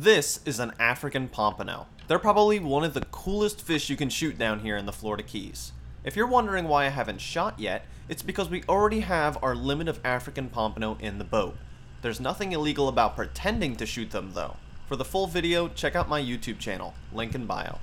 This is an African pompano. They're probably one of the coolest fish you can shoot down here in the Florida Keys. If you're wondering why I haven't shot yet, it's because we already have our limit of African pompano in the boat. There's nothing illegal about pretending to shoot them though. For the full video, check out my YouTube channel, link in bio.